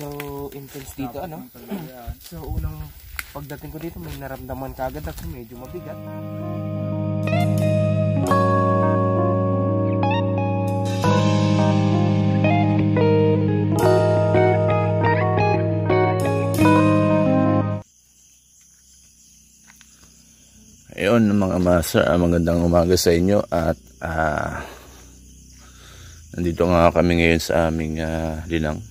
medyo intense dito ano. Yan. So unang pagdating ko dito may naramdaman kagad ako medyo mabigat. Ayun mga master, ah, magandang umaga sa inyo at ah, nandito nga kami ngayon sa aming ah, linang.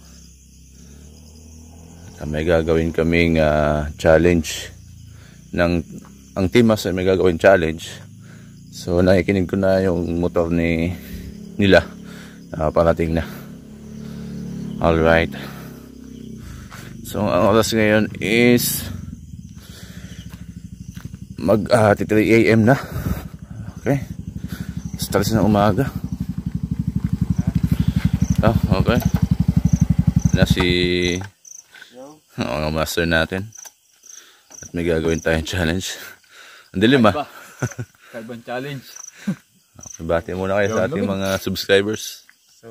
At may gagawin kaming ah, challenge ng ang team master may gagawin challenge. So nakikinig ko na yung motor ni nila. Nakaparating na. Alright. So ang oras ngayon is mag uh, 3 a.m. na. Okay. Stress na umaga. Oh, okay. Na si ang master natin. At may gagawin tayong challenge. Ang dilim ah. Carbon challenge. Okay, bati muna kayo sa ating mga subscribers. So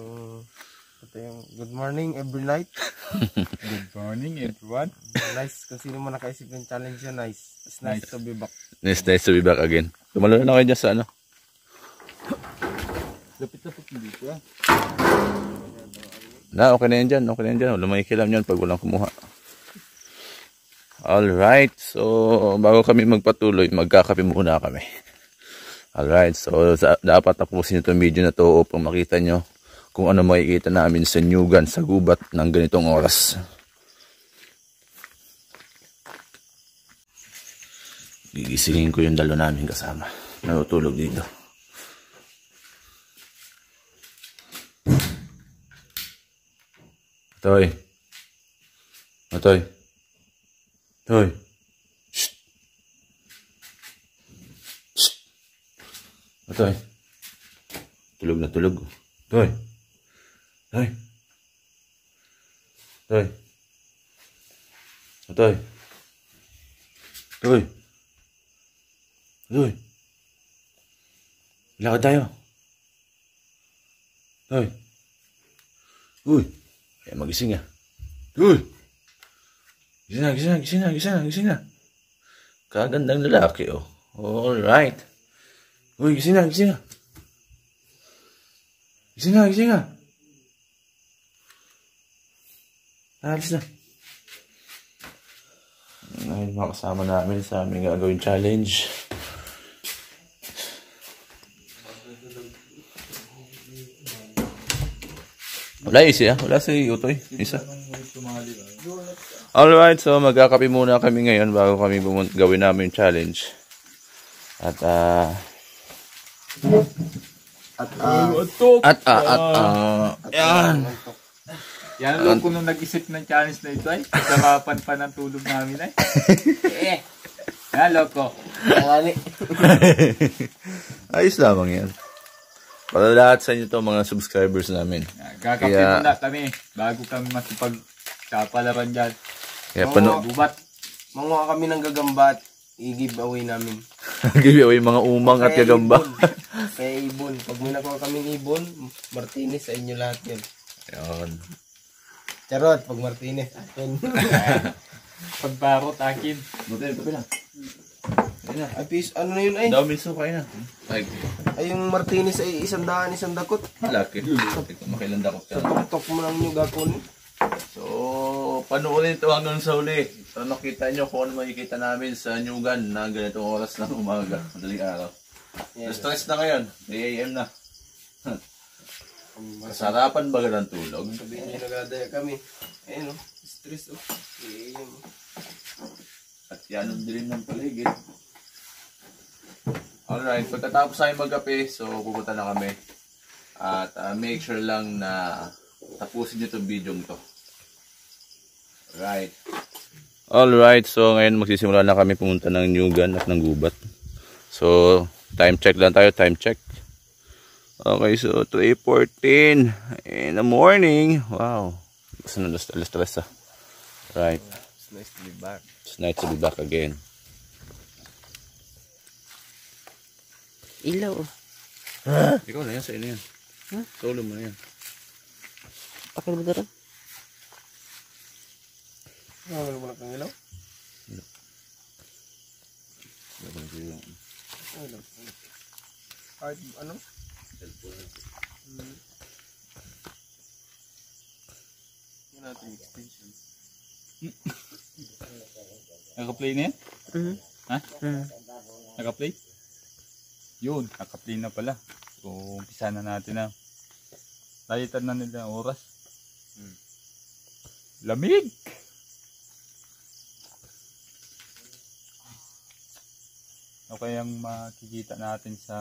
ito yung good morning every night. Good morning everyone. nice kung sino man nakaisip ng challenge yun nice. It's nice, Nice. to be back. Nice, nice to be back again. Tumalo na kayo dyan sa ano. Lapit-lapit dito ah. Na, okay na yan dyan. Okay na yan dyan. Wala makikilam yan pag walang kumuha. Alright. So, bago kami magpatuloy, magkakape muna kami. Alright. So, dapat tapusin itong video na to upang makita nyo kung ano makikita namin sa Nyugan, sa gubat ng ganitong oras. Gigisingin ko yung dalo namin kasama. Natutulog dito. Toy. Matoy. Toy. Shh. Shh. Matoy. Tulog na tulog. Toy. Toy. Toy. Matoy. Toy. Toy. Lakad tayo. Toy. Uy. Kaya magising ah. Uy! Gising na, gising na, gising na, gising. Kagandang lalaki oh. Alright. Uy, gising na, gising na. Gising na, gising na. Alis na. Ngayon mga kasama namin sa aming gagawin challenge. Wala isa ah. Wala si Utoy. Isa. Alright, so magkakape muna kami ngayon bago kami gawin namin yung challenge. At ah At ah, at ah at ah yan. Yan ang loko nung nag-isip ng challenge na ito ay. Kasarapan pa ng tulog namin ay. eh. Yan loko. Ayos lamang yan. Para lahat sa inyo to mga subscribers namin. Gagapi Kaya- muna kami bago kami masipag kapalaran dyan. Kaya pano Bubat. Manguha kami ng gagamba at i-give away namin. give away mga umang at Kaya gagamba. ibon. Kaya ibon. Pag may nakuha kaming ibon, Martinez sa inyo lahat yun. Ayun. Charot, pag Martinez, akin. Pagbarot akin. Buti, kape na. ay, pis, ano na yun ay? Dami sukay na. Ay, Ay, yung Martinez ay isang daan, isang dakot. laki. Makilanda ko Sa siya. tuktok mo lang yung gakon. So, panoorin ito hanggang sa uli. So, nakita nyo kung ano makikita namin sa Nyugan na ganitong oras ng umaga, madaling araw. Yan. Stress na ngayon, 3 a.m. na. Sarapan ba ng tulog? Sabihin niyo nagadaya kami. Ayun o, stress o. Eh, yun. At yan ang dilim ng paligid. Alright, pagkatapos tayo magkape, so pupunta na kami. At ah, make sure lang na tapusin nyo itong video to. Alright. Alright, so ngayon magsisimula na kami pumunta ng Nyugan at ng Gubat. So, time check lang tayo, time check. Okay, so 3.14 in the morning. Wow. Gusto na alas alas tres ah. Right. It's nice to be back. It's nice to be back again. Ilaw. Ikaw na yan, sa ino yan. Solo mo na yan. Akin mo daran. Wala mo na kang ilaw? Wala. Kahit ano? Hmm. Yan natin extension. Naka-play na yan? Mhm. Ha? Mhm. Naka-play? Yun, naka-play na pala. So, umpisa na natin na. Layitan na nila ang oras. Hmm. Lamig! Ano kayang makikita natin sa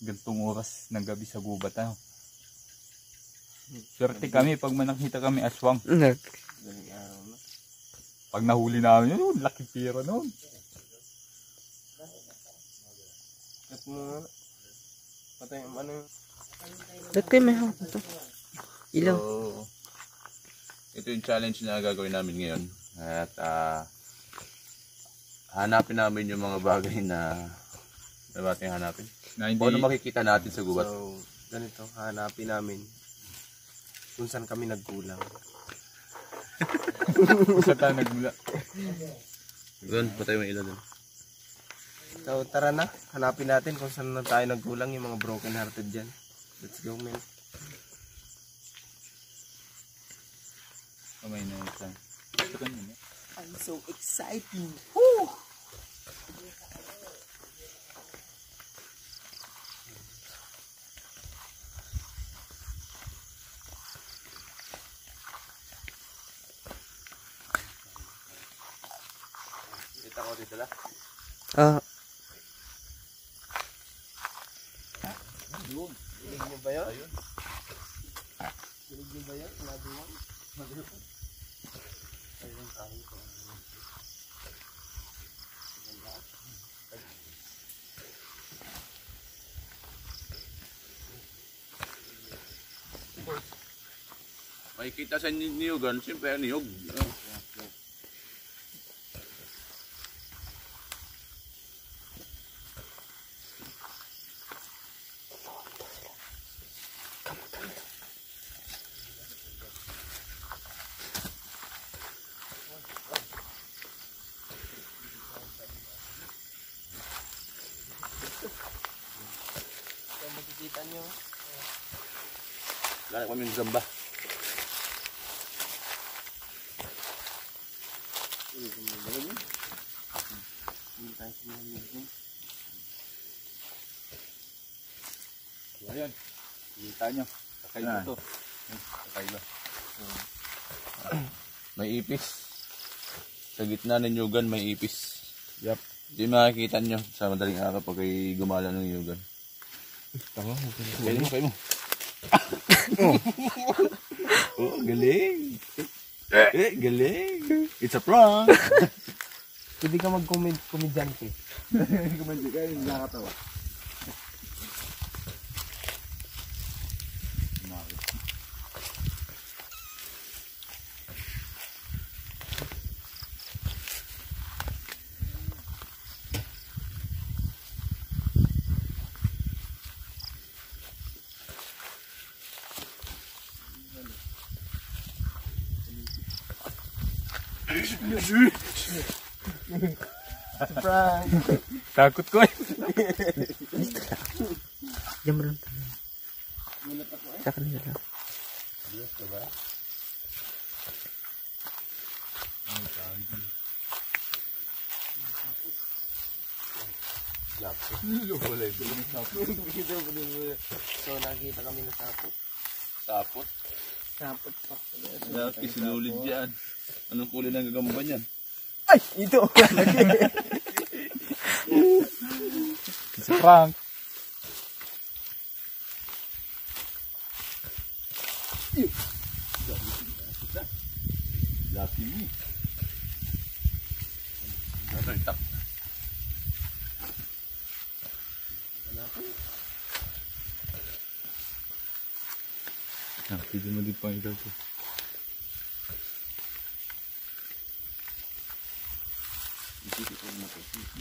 gantong oras ng gabi sa gubat? Ano? Swerte kami pag manakita kami aswang. Pag nahuli namin yun, laki pira noon. Patay yung ano yung... Ba't kayo may hawak ito? Ilaw. So, ito yung challenge na gagawin namin ngayon. At ah, hanapin namin yung mga bagay na na natin hanapin. Na hindi, Kung ano makikita natin sa gubat. So, ganito, hanapin namin kung saan kami nagkulang. sa tayo nagmula. Doon, patay mo ilaw doon. So, tara na. Hanapin natin kung saan na tayo nagkulang yung mga broken hearted dyan. Let's go, man. Kamay na ito. I'm so excited. Kita ko dito lang. Ah, ba yun? Ayun. Dinig niyo ba yun? Naduwang? Ayun, tayo ko. Makikita sa ni- niyugan, siyempre niyog. Ah. Kami ng. So, ayan. Kita nyo. Sakay Ah. ito. Sakay ba? May ipis. Sa gitna ng yugan, may ipis. Yep. Hindi makikita nyo sa madaling araw pag gumala ng yugan. Tama, Kayo mo, kayo mo. Oh, galing. Eh, galing. It's a prank. Pwede ka mag-comment, komedyante. Kumanji ka, hindi nakatawa. Prank! Takot ko eh. diyan mo lang tayo. Sa kanila lang. so, nakita kami ng sapot. Tapot. Sapot pa. Laki, sinulid yan. Anong kulay ng gagamba niyan? Ay! Ito! It's a prank. Lucky me. Ano yung tak? Ah, pwede mo din pang ilaw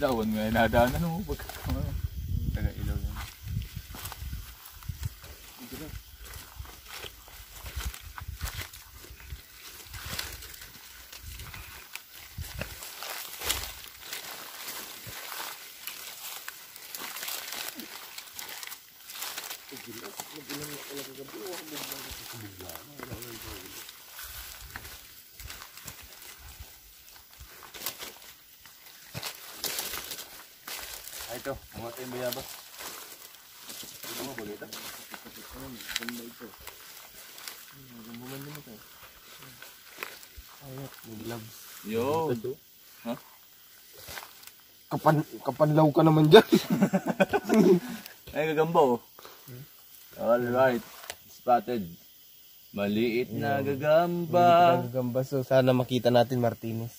Dawan mo na nadaanan mo pagkakamano. Taga ilaw yan. Gila, magbilang na talaga gabi. Huwag mo ba sa ito. Mga tayo bayabas. Ito mo, bagay ito. May gloves. Yo. Kapan, kapanlaw ka naman dyan. Ay, gagamba oh. Alright. Spotted. Maliit na gagamba. Gamba. So, sana makita natin Martinez.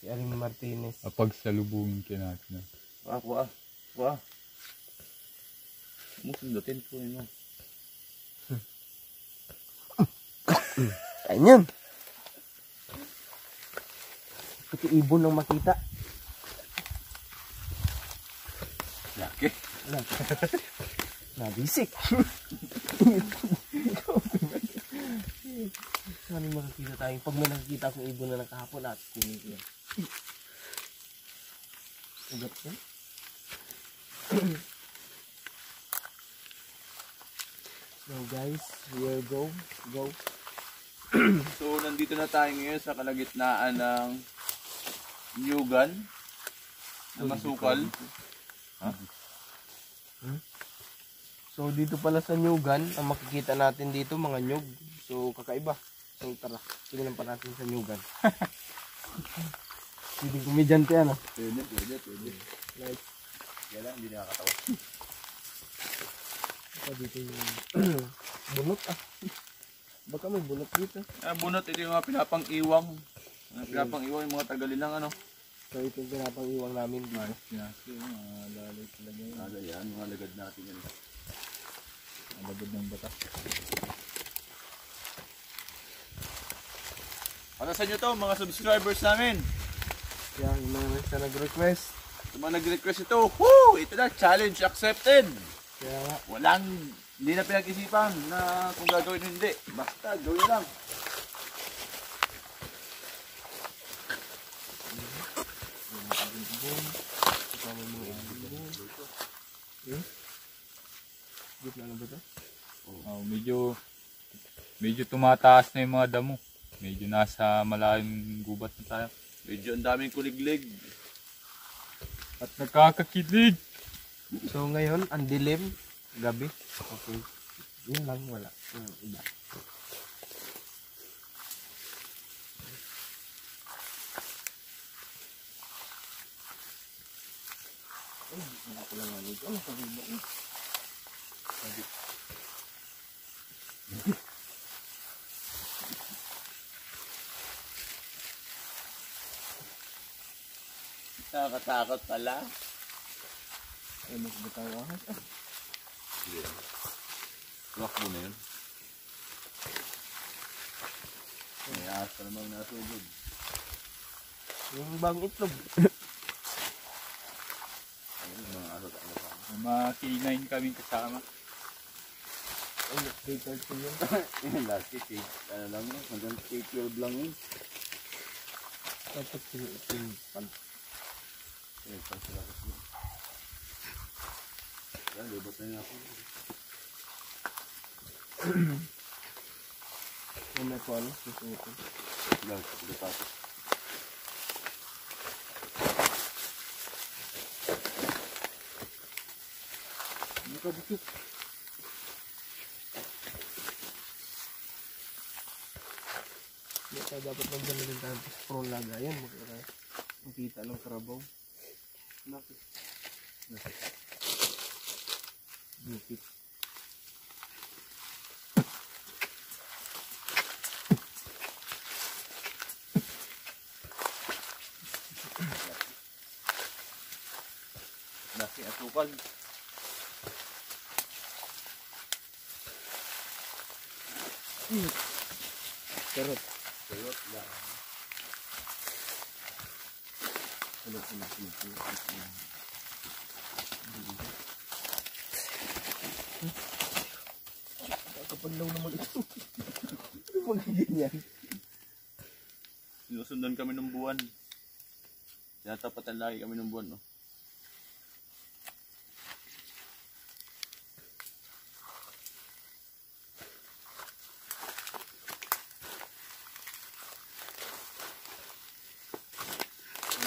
Si Aling Martinez. Kapag salubungin natin. Wah, wah. Wah. Musundutin po yun. oh. Kain yan. Pati ibon lang makita. Yaki. Nabisik. Sana makakita tayo. Pag may nakikita akong ibon na nakahapon at kunin ko yan. Ugat yan. so guys, here go. Go. So, nandito na tayo ngayon sa kalagitnaan ng Nyugan na masukal. So dito pala sa Nyugan, ang makikita natin dito mga nyug. So kakaiba. So tara, tingnan pa natin sa Nyugan. Hindi komedyante ano. Pwede, pwede, pwede. Like, Kaya lang, hindi nakakatawa. pa dito yung bunot ah. Baka may bunot dito. Ah, bunot, ito yung mga pinapang-iwang. Mga pinapang-iwang yung mga tagalilang ano. So ito yung pinapang iwang namin dito. Ayos pinasi. Mga lalay talaga yun. Ada yan, mga lagad natin yan. Ang labad ng batas. Para sa inyo to, mga subscribers namin. Yan, yung mga nag-request. Sa mga nag-request ito, whoo! Ito na, challenge accepted! Kaya nga, Walang, hindi na pinag-isipan na kung gagawin o hindi. Basta, gawin lang. yung. Hmm? Gitna na ba ito? Oh, medyo medyo tumataas na yung mga damo. Medyo nasa malayong gubat na tayo. Medyo ang daming kuliglig. At nakakakilig. So ngayon, ang dilim, gabi. Okay. Yun lang, wala. Yung iba. Ay, wala ko lang ano. Ano sabi mo? Nakakatakot pala. Ay, mas bitaw ahas. Ah, Rock mo na yun. May ahas pa namang nasugod. Yung bagong itlog. Ayun, mga at ahas. May mga K9 kaming kasama. Ay, later ko yun. Yung last eh, ano lang yun, hanggang K12 lang yun. Tapos yung itlog. Eh, pang sila kasi. Yan, lubot na yun ako. Yung may po ano, susuko. Lang, pagkatapos. Nakabukit. Hindi tayo dapat magdala tayo sa pro lagayan. Makita ng karabaw. Bakit? Bukit. Nasi asukal. Karot. Sayot lang. Ano po na Kapag law naman ito. Ano mo ganyan? Sinusundan kami ng buwan. Tinatapatan lagi kami ng buwan, no?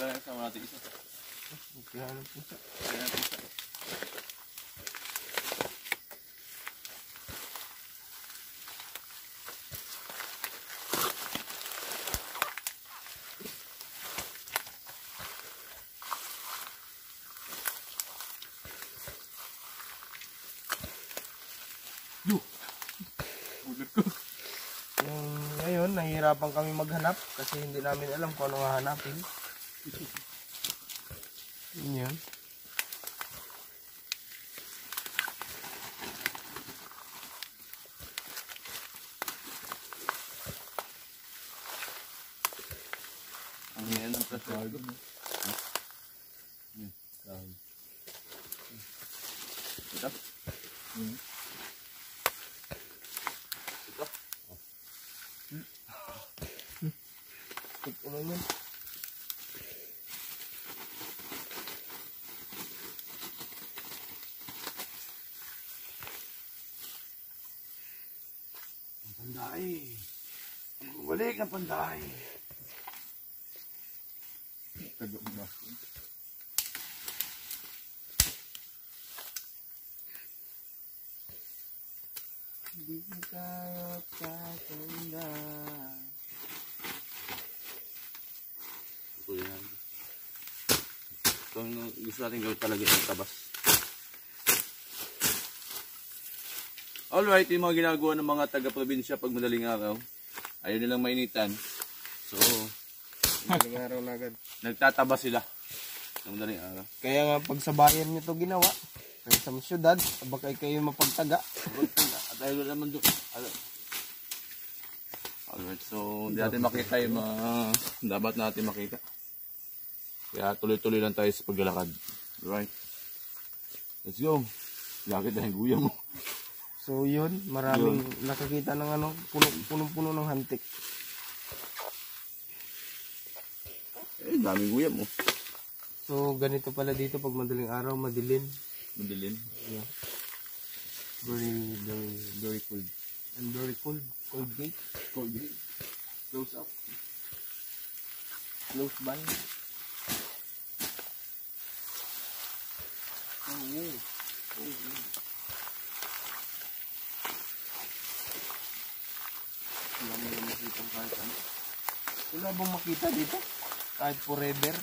Wala na kasama natin isa. Natin isa. Yung ngayon, nahihirapan kami maghanap kasi hindi namin alam kung ano hahanapin. Yun yun. Ang hina ng pressure. Ito? Tig ano yun. Panday. Bumalik ang panday. Tago mo. Hindi ko tayo patanda. Ito yan. Ito ang gusto natin gawin talaga yung tabas. Alright, yung mga ginagawa ng mga taga-probinsya pag madaling araw, ayaw nilang mainitan. So, Madaling araw na agad. nagtataba sila ng madaling araw. Kaya nga pag sa bayan nyo to ginawa, kaya sa syudad, baka kayo mapagtaga. At ayaw naman doon. Ano? Alright, so hindi natin makita yung mga dapat natin makita. Kaya tuloy-tuloy lang tayo sa paglalakad. Alright. Let's go. Lakit na yung guya mo. So yun, maraming nakakita ng ano, puno- punong-puno ng hantik. Eh, daming guya mo. So ganito pala dito pag madaling araw, madilim. Madilim. Yeah. Very, very, very cold. And very cold. Cold gate. Cold day. Close up. Close band. Oh, yeah. Oh, yeah. Wala mo na makita kahit ano. Wala bang makita dito? Kahit forever?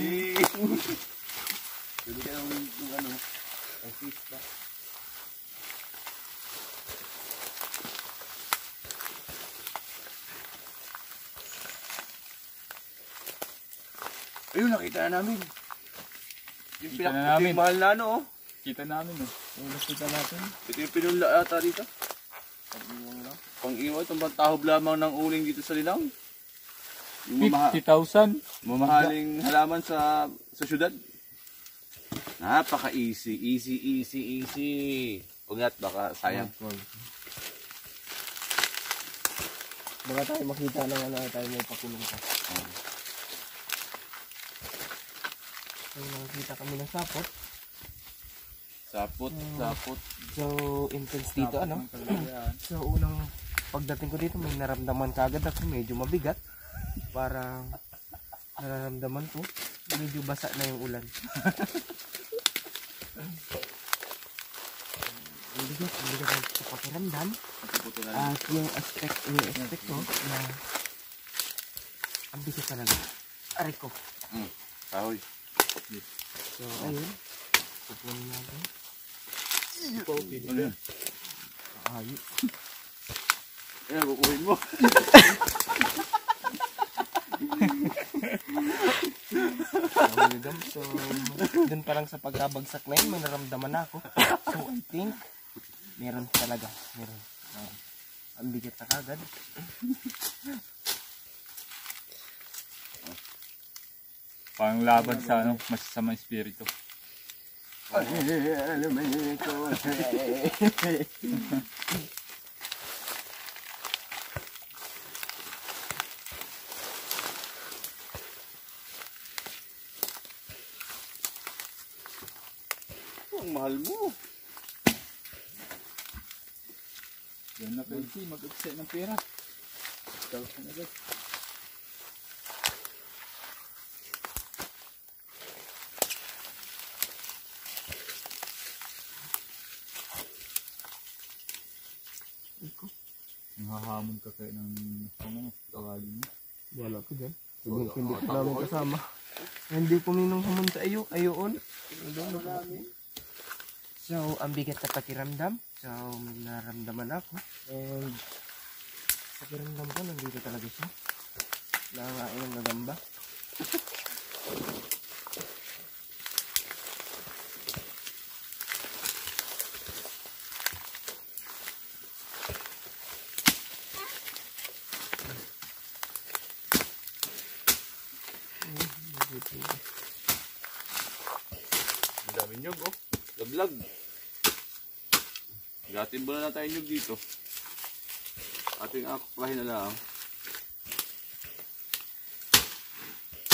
Eh. Pwede ka naman yung ano. Artista. Ayun, nakita na namin. Yung Kita na namin. yung mahal na ano, oh. Kita namin oh. Yung nakita natin. Ito yung pinula ata dito. Lang. Pang-iwa, itong bantahob lamang ng uling dito sa Lilaw. Yung mamaha- 50,000. mamahaling halaman sa sa syudad. Napaka-easy, easy, easy, easy. Huwag na't baka sayang. Baka tayo makita ng ano tayo may pakulong pa. So nakakita kami ng sapot. Sapot, sapot. So intense dito ano. So unang pagdating ko dito may naramdaman kagad ako medyo mabigat. Parang nararamdaman ko medyo basa na yung ulan. Bigat, ang bigat ng sa pakiramdam. At yung aspect, yung aspect ko na ang bigat talaga. Aray ko. Mm. Kahoy. So ayun. Pupunin natin. Ano yan? Ayun. Ayan, kukuhin mo. So, dun pa lang sa pagkabagsak na yun, may naramdaman na ako. So, I think, meron talaga. Meron. Uh, ang bigat na kagad. Pang laban sa ano, masasamang espiritu. Ang Yan na pwede, mag-upset ng pera. Tawag na agad. Nakahamon ka kayo ng ano, kawali mo. Wala ko dyan. Sabang hindi ko ah, namin kasama. Hindi ko minong hamon sa iyo. Ayoon. So, ang bigat na pakiramdam. So, may naramdaman ako. And, pakiramdam ko, nandito talaga siya. Nangangain ng gagamba. Ang dami nyug, oh. Laglag. Ba na tayo nyug dito? Ating akuklahin na lang.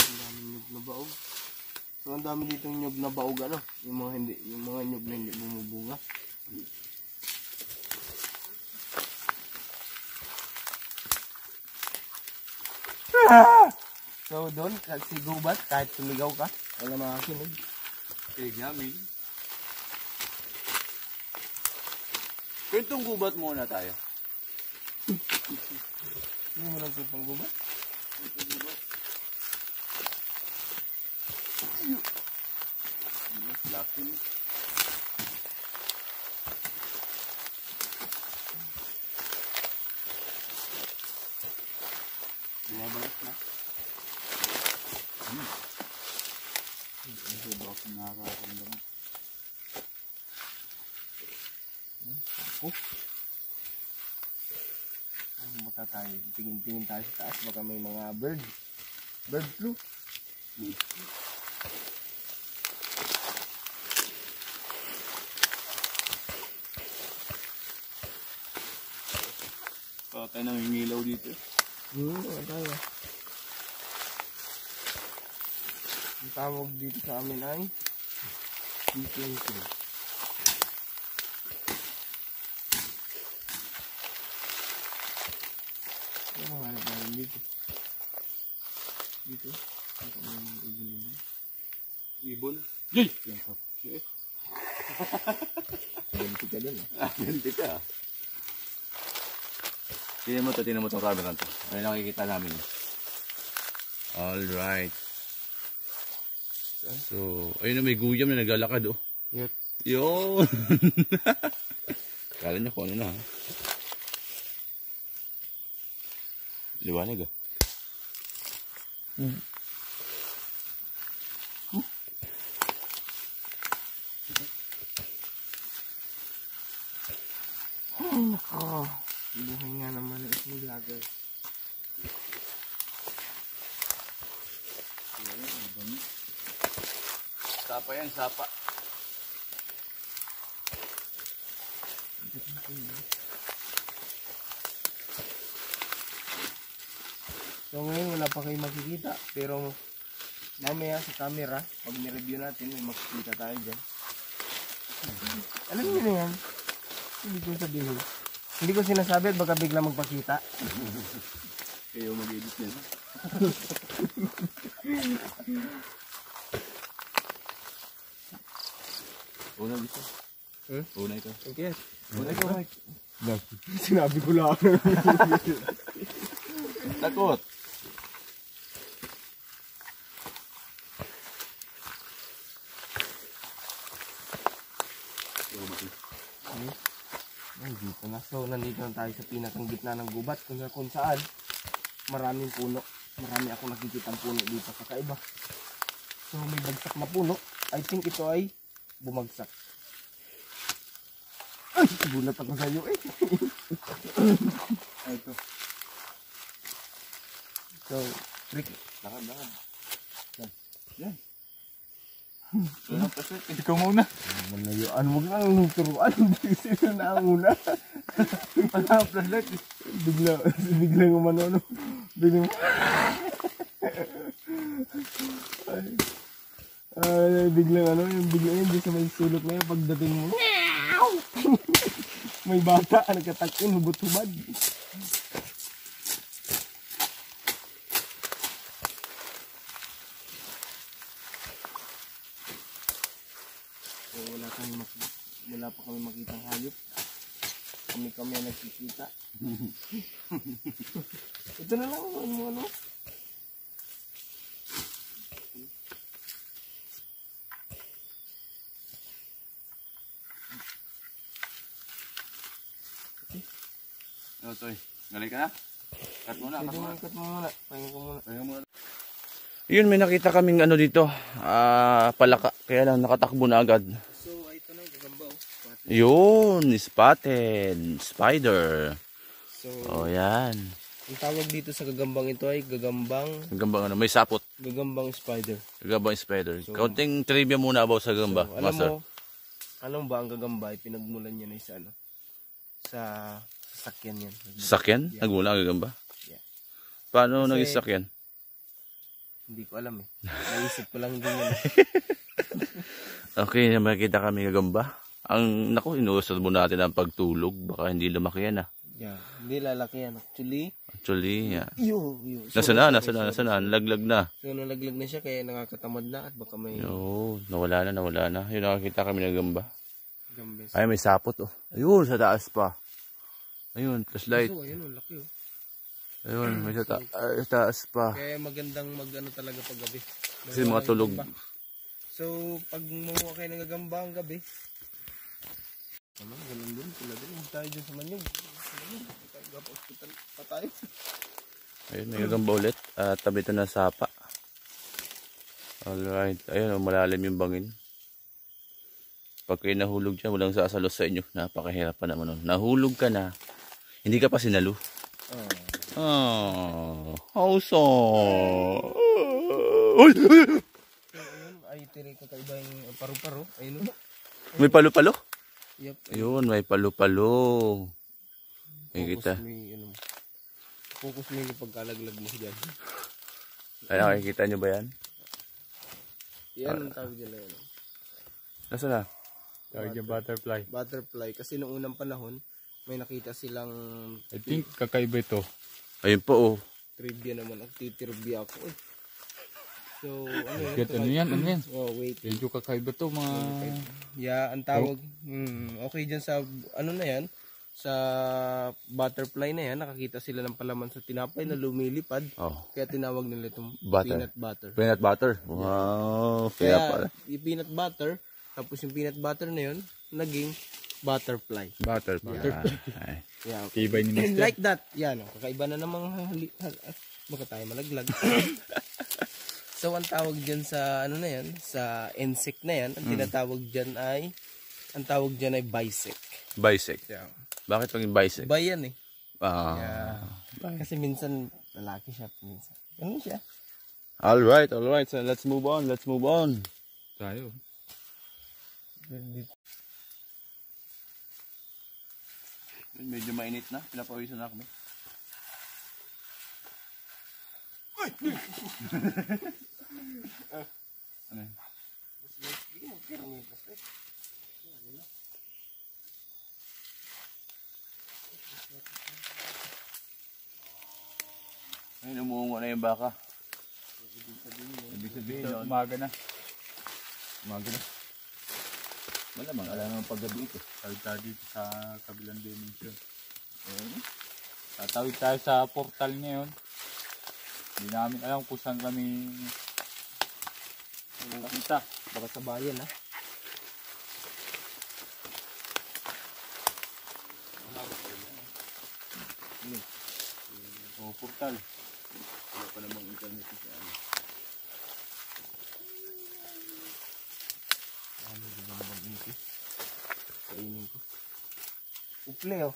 Ang dami nyug na baog. So, ang dami dito nyug na baog, ano? Yung mga hindi, yung mga nyug na hindi bumubunga. So, doon, kasi gubat, kahit sumigaw ka, wala makakinig. Tinig namin. Kwentong gubat muna tayo. Hindi mo lang pang gubat. Mas laki mo. Bumabalik na. Kasi ba ako nakakaramdaman. Ang baka tayo, tingin-tingin tayo sa taas, baka may mga bird. Bird flu. Baka tayo nangingilaw dito. Hmm, wala tayo. Ang tawag dito sa amin ay PPNC. Ano mga hanap namin dito? Dito? Ano yung ibon nila? Ibon. Yay! Yan ka. Ganti ka din. Ah, ganti ka. Tingnan mo to, tingnan mo itong camera to. Ano yung nakikita namin? Alright. So, ayun na may guyam na naglalakad oh. Yep. Yun! Kala niyo kung ano na ha? Liwanag ah. Oh, buhay nga naman ng isang vlogger. Sapa yan, sapa. So ngayon wala pa kayo makikita pero mamaya sa camera pag ni-review natin may makikita tayo dyan. Alam niyo na yan. Hindi ko sabihin. Hindi ko sinasabi at baka bigla magpakita. Kayo mag-edit yan. Una dito. Hmm? Una ito. Okay. Una ito, Mike. Sinabi ko lang. Takot. Ay, dito na. So, nandito na tayo sa pinakang gitna ng gubat kung, kung saan maraming puno. Marami ako nakikita puno dito sa kaiba. So, may bagsak na puno. I think ito ay bumagsak. Ay, gulat ako sa iyo eh. Ito. So, trick. Lakad, lakad. Yan. Sir. Ikaw muna. Manayuan mo lang nung turuan. Sila na ang una. Wala ang flashlight. Bigla, biglang umano, no? Biglang, ay, ay, biglang ano, yung biglang yun, di sa may sulok na yun, pagdating mo, may bata, nagkatakin, hubot-hubad. So, wala pa kami makitang hayop. Kami kami ang nagkikita. Ito na lang ano mo ano. Ano to eh? Galing ka na? Cut muna, Pwede mo ikot mo muna. Pahinga ko muna. Yun, may nakita kaming ano dito. Ah, palaka. Kaya lang nakatakbo na agad. So, ay, ito na yung gagamba oh. Yun, spotted. Spider. So, Oh, yan. ang tawag dito sa gagambang ito ay gagambang Gagamba ano, may sapot. gagambang spider. Gagambang spider. Kaunting trivia muna about sa gagamba, So, alam master. mo, alam mo ba ang gagamba ay pinagmulan niya na sa ano? Sa sasakyan yan. Sakyan? Nagmula ang gagamba? Yeah. Paano Kasi- naging sakyan? Hindi ko alam eh. Naisip ko lang din yun. Okay, makikita kami gagamba. Ang, naku, inuusad mo natin ang pagtulog. Baka hindi lumaki yan ah. yeah. Hindi lalaki yan. Actually, Actually, yeah. yo, yo. Nasa na, nasa na, nasa na. Nalaglag na. So, nalaglag na siya kaya nakakatamad na at baka may Yo, nawala na, nawala na. Yun, nakakita kami ng gamba. gambes. Ay, may sapot oh. Ayun, sa taas pa. Ayun, flashlight. So, ayun, oh, laki oh. Ayun, may sa, ta- sa taas pa. Kaya magandang mag ano talaga pag gabi. Kasi mga tulog. So, pag mamuha kayo ng gagamba ang gabi, ano, ganun din, sila din. Huwag tayo dyan sa manyog. Gapa hospital pa tayo. Ayun, may gagamba ulit. At tabi ito na sapa. Alright. Ayun, oh, malalim yung bangin. Pag kayo nahulog dyan, walang sasalos sa inyo. Napakahirap pa naman nun. Nahulog ka na. Hindi ka pa sinalo. Oh. Oh, how so? Uy! Ay tiri ko kaiba yung paru-paro. Ayun. May palo-palo? Yep. Ayun, may palo-palo. May kita. Focus ano, focus me yung pagkalaglag mo dyan. Ay, nakikita nyo ba yan? Yan ang tawag dyan na yun. oh. Nasaan na? Tawag yung butterfly. Butterfly. Kasi noong unang panahon, may nakita silang I think kakaiba ito. Ayun po, oh. trivia naman. Nagtitrivia ako. Eh. So, ano yun? Get, ano yan? Ano yan? Oh, wait. Medyo kakaiba to mga... Yeah, ang tawag. Hmm, okay dyan sa, ano na yan, sa butterfly na yan, nakakita sila ng palaman sa tinapay na lumilipad. Oh. Kaya tinawag nila itong Butter. peanut butter. Peanut butter. Wow. Kaya pala. Kaya, yung peanut butter, tapos yung peanut butter na yun, naging butterfly. Butter. Butter. Ay. Yeah, okay. Kibay ni And Mister. like that, yan, oh, kakaiba na namang ah, baka tayo malaglag. so, ang tawag dyan sa, ano na yan, sa insect na yan, ang tinatawag dyan ay, ang tawag dyan ay bisect. Bisect. Yeah. Bakit maging bisect? Bay yan eh. Ah. Kasi minsan, lalaki siya, minsan. Ganun siya. Alright, alright. So let's move on. Let's move on. Tayo. Medyo mainit na. Pinapawisan na kami. ano yun? Ayun, umuungo na yung baka. Ibig sabihin, umaga na. Umaga na. Malamang, alam naman paggabi ito. Tawid tayo dito sa kabilang dimension. Tatawid tayo sa portal ngayon. Hindi namin alam kung saan kami pupunta. Baka sa bayan ha. O, portal. Namang internet sa ano. Kainin ko. Uple oh.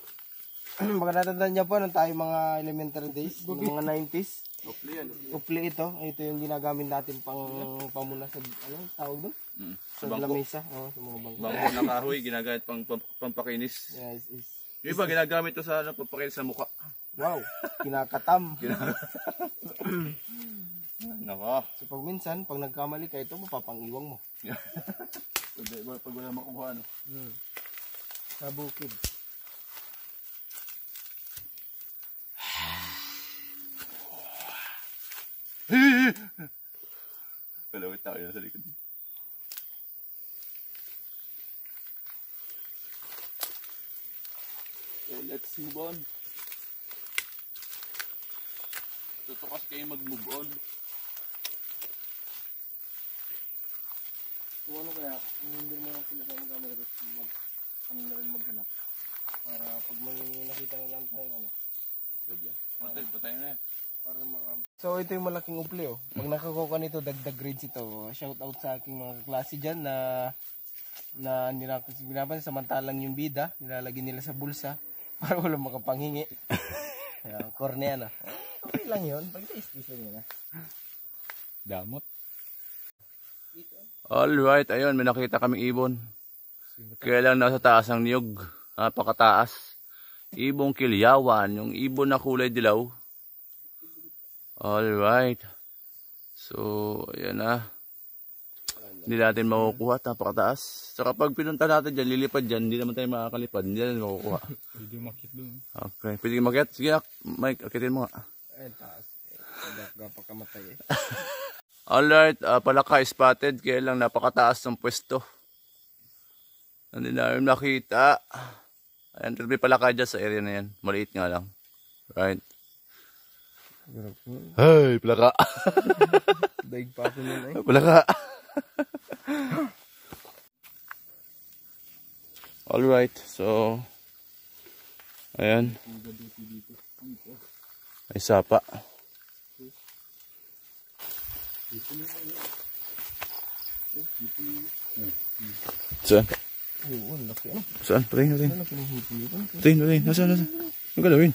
Baka natandaan niya po nung tayo mga elementary days, nung mga 90s. Hopefully yan. Uple ito. Ito yung ginagamit natin pang pamuna sa, ano, tawag doon? Mm. Sa lamesa. Oh, sa mga bangko. Bangko na kahoy, ginagamit pang, pampakinis. Yes, is. Yung iba, ginagamit to sa ano, pampakinis sa mukha. Wow, kinakatam. Naka. So pag minsan, pag nagkamali ka, ito mapapangiwang mo. Pag, pag wala makuha, ano. Hmm. Sa bukid. Kalawit tayo na sa likod. let's move on. Totoo kasi kayo mag-move on. Kung ano kaya, hindi mo lang sila tayo mag-camera, tapos mag, ano na rin maghanap. Para pag may nakita na lang tayo, ano, Matay, patay na yan. para marami. So ito yung malaking upli oh. Pag nakakuha ka nito, dagdag grades ito. Shout out sa aking mga klase dyan na na nila binaban samantalang yung bida, nilalagay nila sa bulsa para walang makapanghingi. Ayan, cornea na. Okay lang yun. Pag taste lang yun ah. Damot. Alright, ayun, may nakita kaming ibon. Kaya lang nasa taas ang niyog. Napakataas. Ibong kilyawan, yung ibon na kulay dilaw. Alright. So, ayan na. Hindi natin makukuha, napakataas. So kapag pinunta natin dyan, lilipad dyan, hindi naman tayo makakalipad, hindi natin makukuha. Pwede makit doon. Okay, pwede ka makiat? Sige. Mike, akitin mo nga. Taas. Eh, Gapa kamatay eh. Alright, uh, palaka spotted, kaya lang napakataas ng pwesto. Hindi namin nakita. Ayan, may palaka dyan sa area na yan. Maliit nga lang. Right. Hey, palaka. Daig pa ako nun eh. palaka. Alright, so... Ayan. May sapa. Saan? Ang laki ano. Saan? Patayin natin. Dito? Patayin natin. Nasaan? Nasaan? Ang galawin.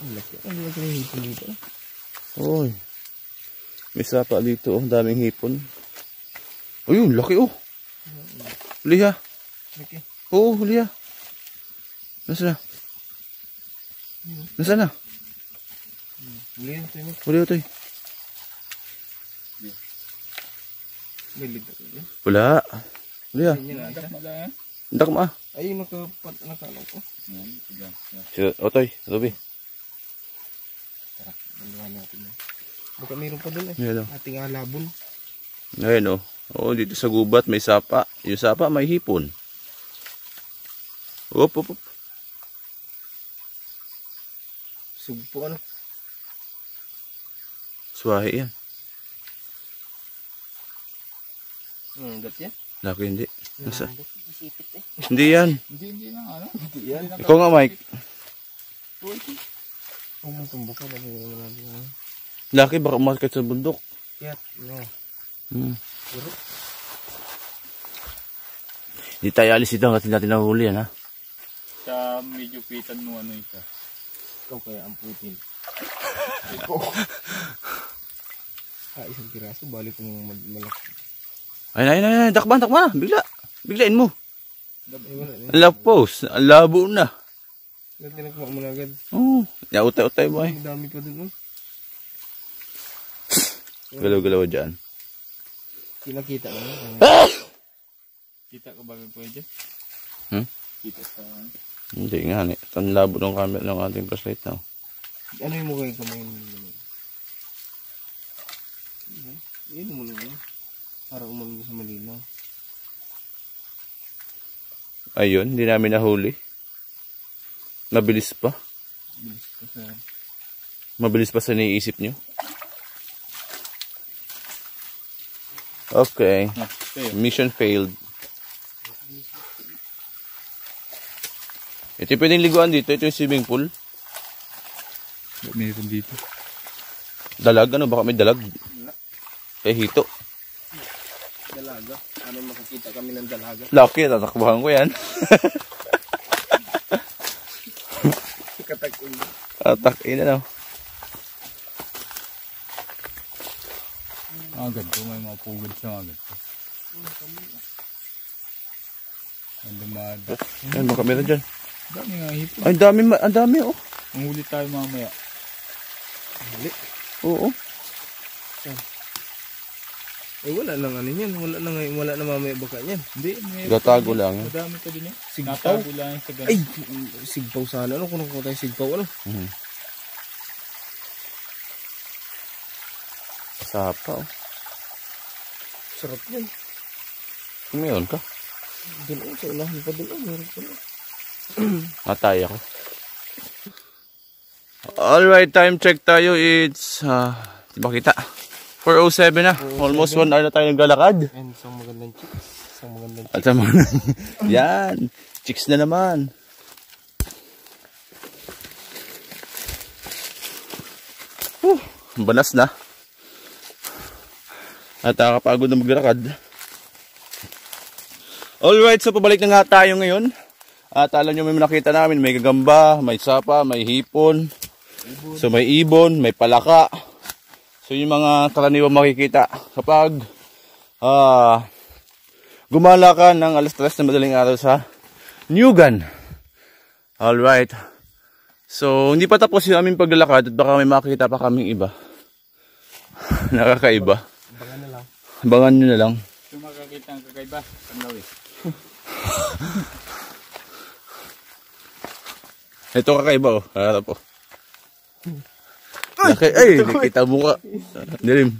Ang laki. Ano yung pinahipon dito? Oy. May sapa dito. Oh. Ang daming hipon. Ayun, laki oh. Huli ha. Laki. Oo, huli ha. Nasaan na? Nasaan na? Huli tayo. Huli ito eh. May ligat yun. Wala. Huli yan. Hindi ka maa. Ayun, nakapat, nakano ko. Yan, sige. Yan. Si Otoy, Ruby. Tara, dalawa natin yan. Baka mayroon pa dun eh. Yan o. Ating alabon. Ngayon oh. Oo, dito sa gubat may sapa. Yung sapa may hipon. Op, op, op. Sugpo ano. Swahe yan. Hmm, yan. Laki hindi. Nasa? Isipit eh. Hindi yan. Hindi, hindi na ano. Hindi yan. Ikaw nga, Mike. Huwag mong tumbok ka. Lagi naman natin. ah. Laki, baka umakit sa bundok. Kaya, no. Hmm. Pero, Hindi tayo alis dito hanggat hindi natin nahuli yan, ha? Sa medyo pitan mo ano isa. ikaw kaya ang Putin. Ikaw. Ah, isang piraso. Balik kong mal- malaki. Ayun, ayun, ayun. Takban, takban. Bigla. Biglain mo. Eh, eh. Ang lapos. Ang labo na. Ba't tinagma mo na agad? Oo. Oh, Yautay-utay mo ay. Ang dami pa dun. Oh. Galaw-galaw dyan. Kinakita mo. Kita ka ba pwede? Hmm? Kita sa. Hindi nga. ni. Ang labo ng camera ng ating flashlight na. Ano yung mukha yung kamay mo? Yan mo lang ano. Para umano sa malinaw. Ayun, hindi namin nahuli. Mabilis pa. Bilis ko sa... Mabilis pa sa naiisip nyo. Okay. Mission failed. Ito pwedeng liguan dito. Ito yung swimming pool. Meron dito. Dalag, ano? Baka may dalag. Eh, hito. Dalaga. Ano makakita kami ng dalaga? Lucky, tatakbahan ko yan. Katag-in. Atak, ina na. Agad ko, may mga pugad sa agad ko. Ang lumada. Yan, baka meron dyan. Dami nga hipon. Ay, ang dami, ang dami, oh. Ang huli tayo mamaya. Oo. Eh wala nang ano yan. Wala na ngayon. Wala na mamaya baka yan. Hindi, may... Gatago lang, eh. Madami pa din eh. Sigpaw? Natago lang sa ganun. Ay! Sigpaw sana. Ano? Kung nakuha tayo sigpaw. Ano? Mhm. Sapa, oh. Sarap yan. Meron ka? Doon oh, sa unahan pa doon. Oh, meron pa doon. Matay ako. Alright, time check tayo. It's, uh, di ba kita? 4.07 na. Almost 1 hour na tayo naglalakad. And isang magandang chicks. Isang magandang At sa mga... Yan. Chicks na naman. Whew, balas na. At nakakapagod na maglakad. Alright, so pabalik na nga tayo ngayon. At alam nyo may nakita namin, may gagamba, may sapa, may hipon. So may ibon, may palaka. So yung mga karaniwang makikita kapag ah gumala ka ng alas 3 na madaling araw sa Newgan. Alright. So, hindi pa tapos yung aming paglalakad at baka may makikita pa kaming iba. Nakakaiba. Abangan na lang. Abangan nyo na lang. Kung makakita ang kakaiba, panlaw eh. Ito kakaiba oh. Harap oh. Laki, ay, nakita mo ka. Dilim.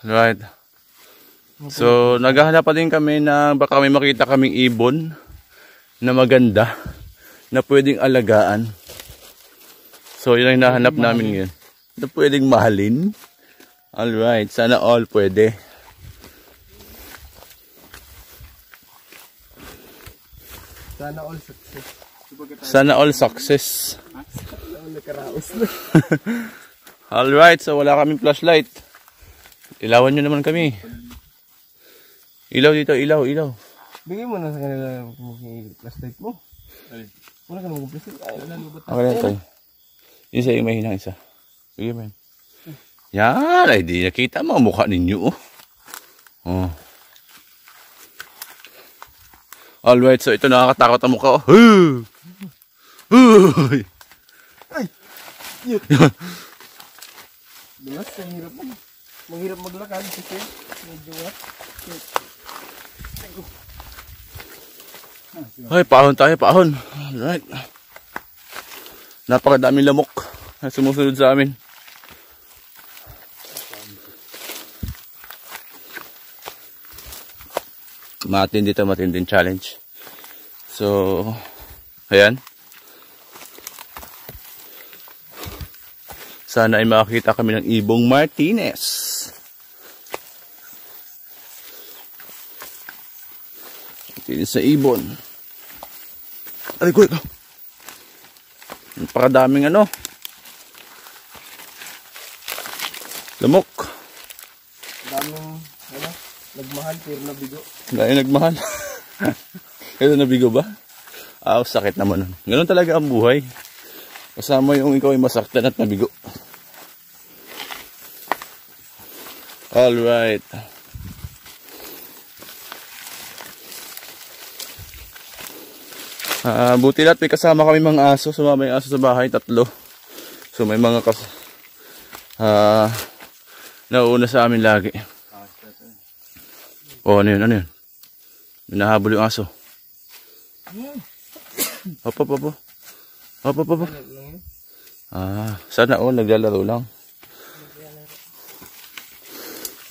Right. So, naghahanap pa din kami na baka may makita kaming ibon na maganda na pwedeng alagaan. So, yun ang hinahanap namin ngayon. Na pwedeng mahalin. Alright, sana all pwede. Sana all success. Sana all success. Alright, so wala kaming flashlight. Ilawan nyo naman kami. Ilaw dito, ilaw, ilaw. Bigay mo na sa kanila yung flashlight mo. Wala ka naman flashlight. Okay lang tayo. Yung sa'yo may hinang isa. Sige mo yan. Yan, ay di nakita mo ang mukha ninyo. Oh. oh. Alright, so ito nakakatakot ang mukha. Oh. Huh! Huy! Bulas, ang hirap mo. Mahirap maglakad kasi medyo what? Ay, pahon tayo, pahon. Alright. Napakadaming lamok na sumusunod sa amin. Matindi to, matinding challenge. So, ayan. Sana ay makakita kami ng Ibong Martinez. Martinez sa Ibon. Aray ko, ikaw. Napakadaming ano. Lamok. Daming, ano, nagmahal pero nabigo. Dahil nagmahal. Ito nabigo ba? Ah, sakit naman. nun. Ganun talaga ang buhay. Kasama yung ikaw ay masaktan at nabigo. Alright. Ah, buti lahat may kasama kami mga aso. Sumama yung aso sa bahay, tatlo. So may mga kas ah nauna sa amin lagi. Oh, ano yun? Ano yun? Minahabol yung aso. Hop, hop, hop. Hop. Ah, sana all naglalaro lang.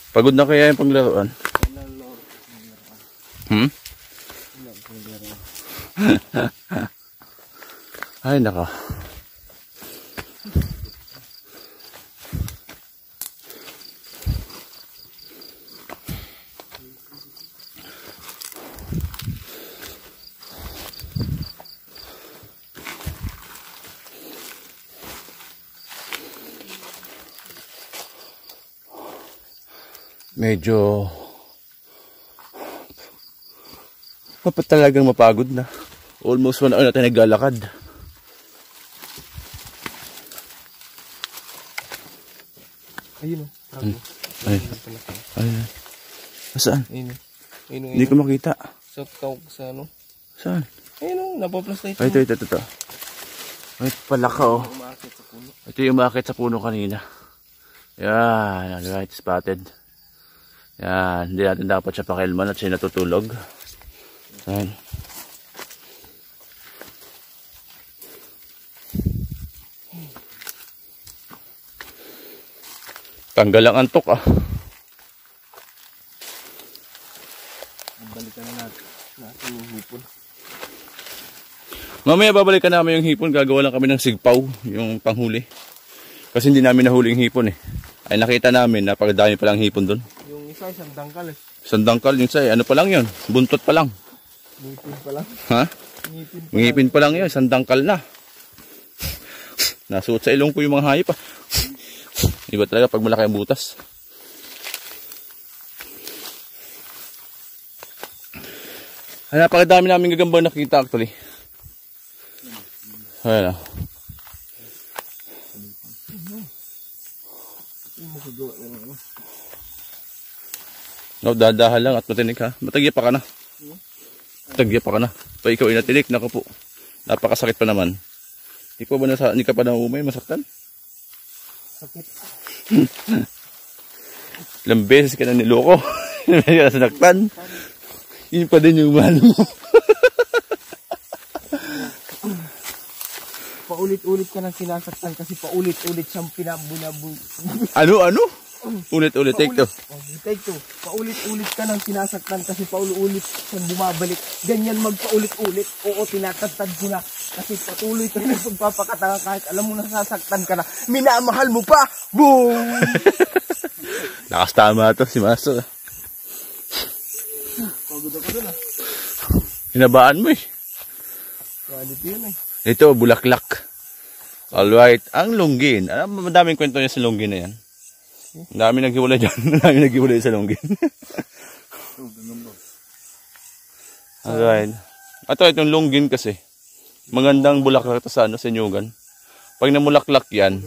Pagod na kaya yung paglaruan? Hmm? Ay, naka. Medyo Dapat talagang mapagod na. Almost one hour na tayo naglalakad. Ayun o. Ayun. Ay, ay, Saan? Ayun o. Ayun o. Hindi ko makita. Sa tawag sa ano. Saan? Ayun o. Napaplaslight Ay, ito, ito, ito. ito. Ay, palaka oh. Puno. Ito yung umakit sa puno kanina. Yan, alright, spotted. Yan, hindi natin dapat siya pakialman at siya natutulog. Ayan. Tanggal ang antok ah. Balikan na natin, natin yung hipon. Mamaya babalikan namin yung hipon. Gagawa lang kami ng sigpaw, yung panghuli. Kasi hindi namin nahuli yung hipon eh. Ay nakita namin, na napakadami palang hipon doon. Isa, isang dangkal eh. Sandangkal yung say, ano pa lang yun? Buntot pa lang. Ngipin pa lang. Ha? Ngipin pa Ngipin pa lang yun, sandangkal na. Nasuot sa ilong ko yung mga hayop ah. Iba talaga pag malaki ang butas. Ay, napakadami namin gagambang nakita actually. Ayan ah. No, dadahan lang at matinig ha. Matagya pa ka na. Matagya pa ka na. Pa ikaw inatinik, naku po. Napakasakit pa naman. Hindi pa ba nasa, hindi ka pa na umay, masaktan? Sakit. Ilang beses ka na niloko. Ilang beses ka na sinaktan. Yun pa din yung umano mo. Paulit-ulit ka nang sinasaktan kasi paulit-ulit siyang pinabunabu. ano, ano? Ulit-ulit, take to. Oh, take two. Paulit-ulit ka nang sinasaktan kasi paulit-ulit siyang bumabalik. Ganyan magpaulit-ulit. Oo, tinatagtad ko na. Kasi patuloy ka na pagpapakatanga kahit alam mo na sasaktan ka na. Minamahal mo pa! Boom! Lakas tama to, si Maso. Pagod ako dun ah. Hinabaan mo eh. Quality yun eh. Ito, bulaklak. Alright, ang lunggin. Alam mo, madaming kwento niya sa lunggin na yan. Ang dami naghiwalay dyan. Ang dami naghiwalay sa lunggin. Alright. Ito, itong lunggin kasi. Magandang bulaklak ito sa, ano, sa nyugan. Pag namulaklak yan,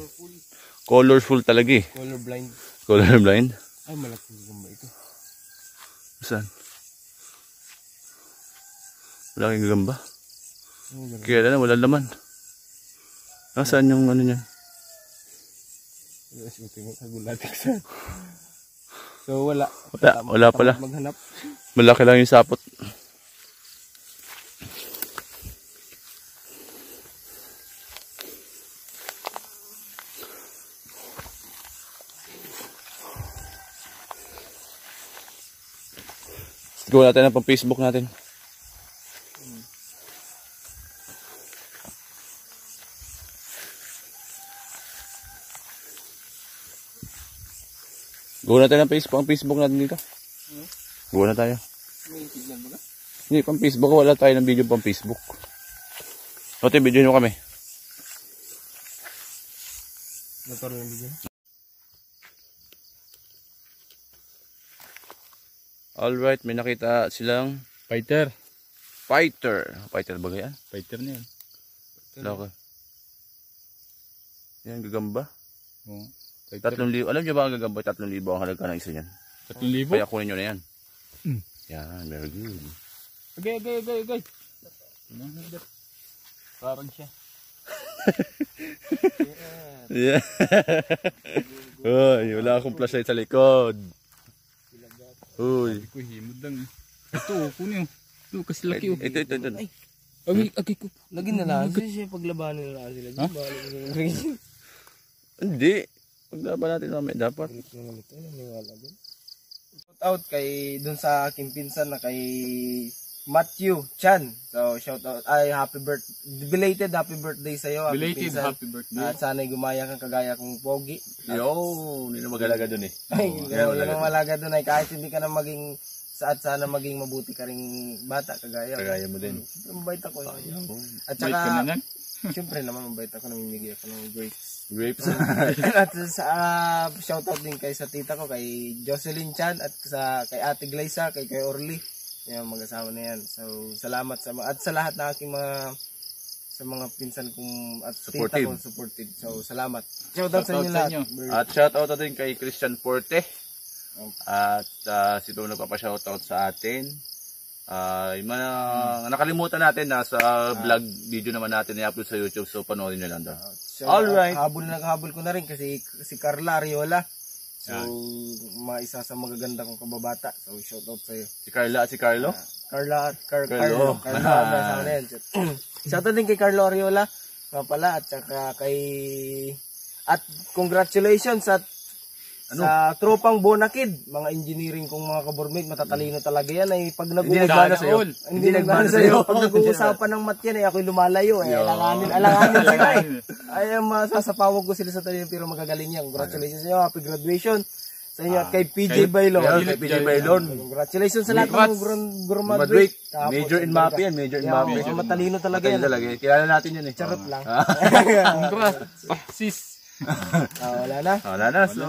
colorful talaga eh. Colorblind. Colorblind. Ay, malaking gamba ito. Saan? Gagamba. Ang ganda. Kaya na, wala laman. Nasaan yung ano niya? Yes, ito yung kagulatik sa. So, wala. Wala, wala pala. Maghanap. Malaki lang yung sapot. Gawa natin ang pang Facebook natin. Gawa natin ang Facebook, ang Facebook natin dito. Gawa na tayo. May signal ba ka? Hindi, pang Facebook. Wala tayo ng video pang Facebook. Ate, video nyo kami. Naturo yung video. Alright, may nakita silang Fighter. fighter. Fighter ba yan? Fighter na yan. Laki. Yan, gagamba. Oo. Tatlong libo. Alam nyo ba ang gagamba? Tatlong libo ang halaga ng isa yan. Tatlong libo? Kaya kunin nyo na yan. Mm. Yan, very good. Agay, agay, agay, agay. Parang siya. Yeah. Uy, wala akong flashlight sa likod. Uy. Ko himod lang eh. Ito, kunin. Ito, kasi laki oh. Ito, ito, ito. Agay, agay ko. Lagi na lang. Kasi siya paglabanan na lang sila. Hindi. Paglaban natin namin dapat. Na. Shout out kay dun sa aking pinsan na kay Matthew Chan. So shout out ay happy birthday belated happy birthday sa iyo. Belated happy birthday. At sana'y gumaya kang kagaya kong pogi. Yo, hindi na magalaga dun eh. Ay, yan ang malaga dun ay kahit hindi ka na maging saat sana maging mabuti ka ring bata kagaya. Kagaya mo din. Siyempre mabait ako. eh. At na saka, nan. siyempre naman mabait ako namimigay ako ng grapes. Grapes. at sa uh, shoutout din kay sa tita ko kay Jocelyn Chan at sa kay Ate Glyza, kay kay Orly. Yan mag-asawa na yan. So salamat sa mga at sa lahat ng aking mga sa mga pinsan kong at Supportive. tita ko supportive. So salamat. Shoutout sa Shoutout inyo sa lahat. inyo. At shoutout natin kay Christian Forte. At uh, si Tono nagpapa-shoutout sa atin. Ah, yung mga nakalimutan natin nasa vlog video naman natin i-upload sa YouTube so panoorin niyo lang daw. So, Alright. Habol na habol ko na rin kasi si Carla Ariola. So, mga isa sa magaganda kong kababata. So, shoutout sa iyo. Si Carla at si Carlo. Carla, Car Carlo. Carlo. Carlo, na yan. Shoutout din kay Carlo Ariola. Nga pala, at saka kay... At congratulations at Sa tropang Bonakid, mga engineering kong mga kabormate, matatalino talaga yan ay pag Hindi nag-uusapan nagmana sa'yo. hindi nagmana sa'yo. Pag nag-uusapan ng mat yan, ay ako'y lumalayo. Eh, alanganin, alanganin sila eh. Ay, masasapawag ko sila sa talino pero magagaling yan. Congratulations sa inyo. Happy graduation. Sa inyo at kay PJ Bailon. Kay PJ Bailon. Congratulations sa lahat ng Graduate. Major in MAPE yan, major in mga matalino talaga yan. Talaga, eh. kilala natin yan eh. Charot lang. Congrats. Ah, sis. Ah, wala na. Wala na, so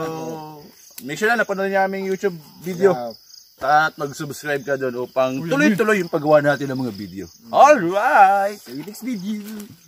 make sure na napanood niyo aming YouTube video. At mag-subscribe ka doon upang tuloy-tuloy yung paggawa natin ng mga video. Alright! See you next video!